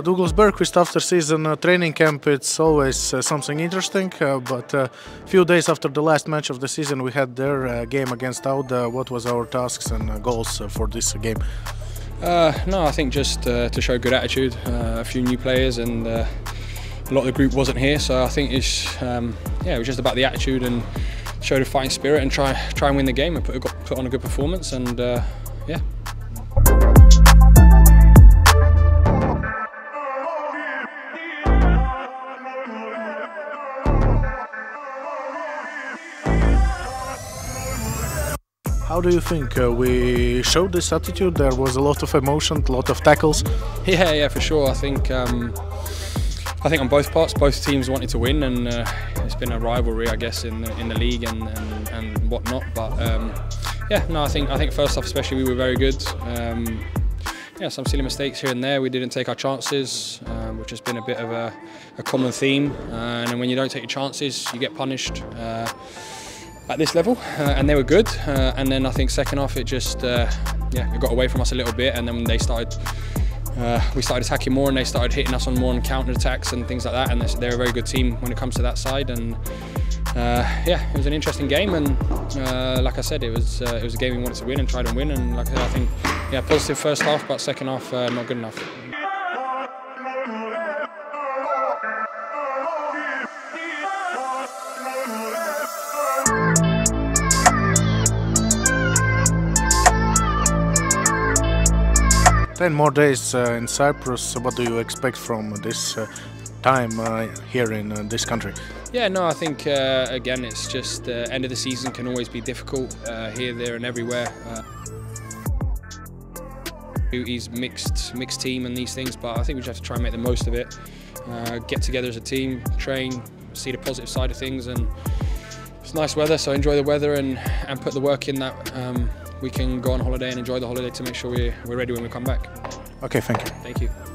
Douglas Bergqvist after season uh, training camp it's always uh, something interesting uh, but a few days after the last match of the season we had their uh, game against Auda what was our tasks and uh, goals uh, for this game Uh, no, I think just uh, to show good attitude. Uh, a few new players and uh, a lot of the group wasn't here, so I think it's um, yeah, it was just about the attitude and show the fighting spirit and try try and win the game and put a, put on a good performance and uh, yeah. How do you think uh, we showed this attitude? There was a lot of emotion, a lot of tackles. Yeah, yeah, for sure. I think um, I think on both parts, both teams wanted to win, and uh, it's been a rivalry, I guess, in the, in the league and, and, and whatnot. But um, yeah, no, I think I think first off, especially, we were very good. Um, yeah, some silly mistakes here and there. We didn't take our chances, um, which has been a bit of a, a common theme. Uh, and when you don't take your chances, you get punished. Uh, at this level, uh, and they were good. Uh, and then I think second half it just uh, yeah it got away from us a little bit, and then they started. Uh, we started attacking more and they started hitting us on more on counter attacks and things like that and they're a very good team when it comes to that side and uh, yeah it was an interesting game and uh, like I said it was it was a game we wanted to win and tried to win and like I said I think yeah positive first half but second half not good enough. Ten more days uh, in Cyprus. What do you expect from this uh, time uh, here in uh, this country? Yeah, no, I think uh, again it's just uh, end of the season can always be difficult here, there, and everywhere. He's mixed, mixed team and these things, but I think we just have to try and make the most of it. get together as a team, train, see the positive side of things, and it's nice weather, so enjoy the weather and and put the work in that. Um, we can go on holiday and enjoy the holiday to make sure we're, we're ready when we come back. Okay, thank you. Thank you.